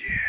Yeah.